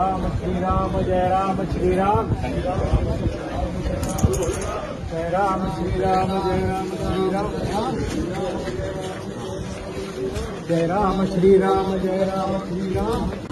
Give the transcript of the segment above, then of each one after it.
राम श्रीराम जय राम श्रीराम। जय राम श्रीराम जय राम श्रीराम। जय राम श्रीराम जय राम श्रीराम।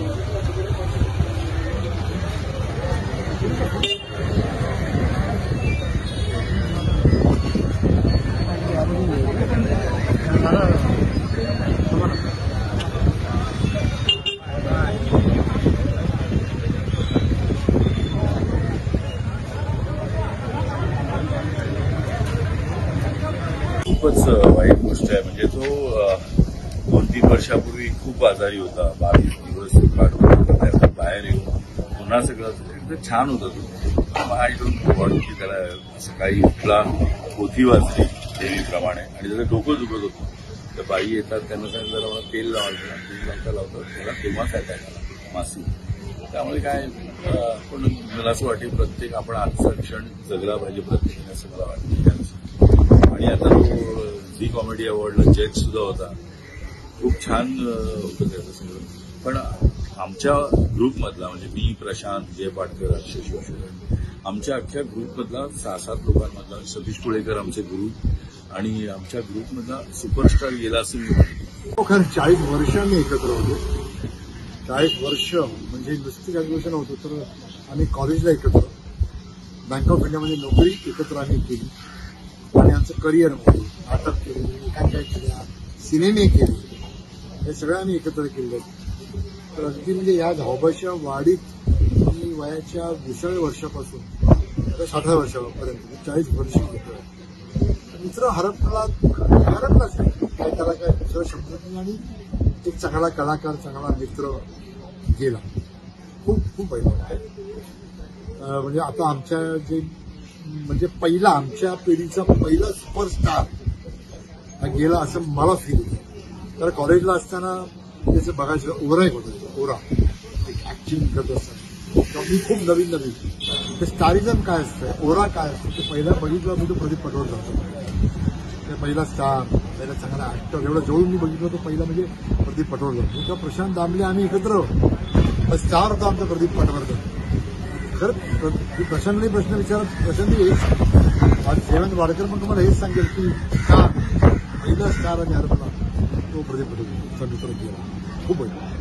खूपच वाईट गोष्ट आहे. म्हणजे तो दोन तीन वर्षापूर्वी खूप आजारी होता. बावीस दिवस काढून बाहेर येऊन पुन्हा सगळं एकदम छान होता तो. आय डोंट नो की त्याला सकाळी उठला पोथी वाचली देवीप्रमाणे आणि त्याचं डोकं दुखत होतं. तर बाई येतात त्यांना सांगितलं जरा मला तेल लावायचं तेल लावता लावता त्याला तेव्हाच अटॅक आला मासी. त्यामुळे काय पण मला असं वाटेल प्रत्येक आपण आजचा क्षण जगला पाहिजे प्रत्येकाने असं मला वाटतं. आणि आता तो झी कॉमेडी अवॉर्डला जज सुद्धा होता. खूप छान होतं त्याचं सगळं. पण आमच्या ग्रुपमधला म्हणजे मी प्रशांत जय पाटकर अक्षय शिवशरण आमच्या अख्ख्या ग्रुपमधला सहा सात लोकांमधला सतीश पुळेकर आमचे गुरु आणि आमच्या ग्रुपमधला सुपरस्टार गेला असं मी म्हणतो हो, खरं चाळीस वर्षांनी एकत्र होतो. चाळीस वर्ष म्हणजे नुसती ग्रॅज्युएशन गोष्ट नव्हतं तर आम्ही कॉलेजला एकत्र. बँक ऑफ इंडियामध्ये नोकरी एकत्र आम्ही केली. आणि आमचं करिअर नाटक केले काय केल्या सिनेमे केले हे सगळं आम्ही एकत्र केले. तर अगदी म्हणजे या धावबाच्या वाढीत मी वयाच्या विसाव्या वर्षापासून आता साठव्या वर्षापर्यंत चाळीस वर्ष घेतोय. मित्र हरपला हरपलाच नाही काय त्याला काय दुसरा शब्द नाही आणि एक चांगला कलाकार चांगला मित्र गेला. खूप खूप वाईट आहे. म्हणजे आता आमच्या जे म्हणजे पहिला आमच्या पिढीचा पहिला सुपरस्टार हा गेला असं मला फील तर कॉलेजला असताना म्हणजे त्याचं बघायचं ओरा एक होतं ओरा. एक ऍक्टिंग करत असताना. मी खूप नवीन नवीन. ते स्टारिझम काय असतं ओरा काय असतं ते पहिला बघितलं मी तो प्रदीप पटोळ जातो ते पहिला स्टार पहिला चांगला ऍक्टर एवढं जवळून मी बघितलं होतं पहिला म्हणजे प्रदीप पटवर्धन किंवा प्रशांत दामले आम्ही एकत्र स्टार होता आमचा प्रदीप पटवर्धन. तर प्र- प्रशांतने प्रश्न विचारत प्रशांत हेच आज जयवंत वाडकर पण तुम्हाला हेच सांगेल की का पहिला स्टार आणि अर्पणा तो प्रदीप पटेल खूप वाईट